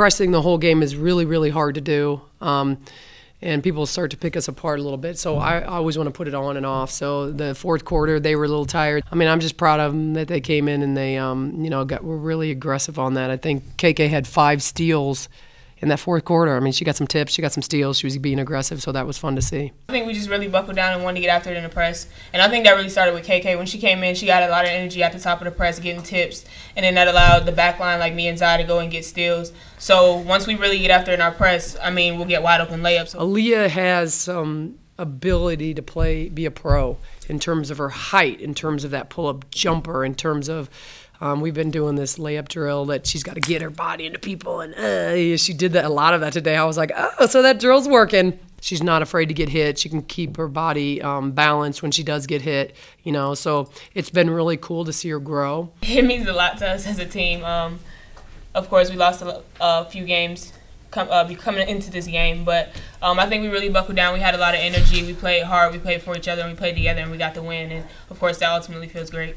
pressing the whole game is really, really hard to do. Um, and people start to pick us apart a little bit. So I, always want to put it on and off. So the fourth quarter, they were a little tired. I mean, I'm just proud of them that they came in and they, um, you know, got were really aggressive on that. I think KK had five steals in that fourth quarter. I mean, she got some tips, she got some steals, she was being aggressive, so that was fun to see. I think we just really buckled down and wanted to get after it in the press. And I think that really started with KK. When she came in, she got a lot of energy at the top of the press, getting tips, and then that allowed the back line like me and Zai to go and get steals. So once we really get after in our press, I mean, we'll get wide open layups. Aaliyah has some ability to play, be a pro in terms of her height, in terms of that pull up jumper, in terms of um, we've been doing this layup drill that she's got to get her body into people, and uh, she did that a lot of that today. I was like, oh, so that drill's working. She's not afraid to get hit. She can keep her body um, balanced when she does get hit. You know, so it's been really cool to see her grow. It means a lot to us as a team. Um, of course, we lost a, a few games come, uh, coming into this game, but um, I think we really buckled down. We had a lot of energy. We played hard. We played for each other, and we played together, and we got the win. And of course, that ultimately feels great.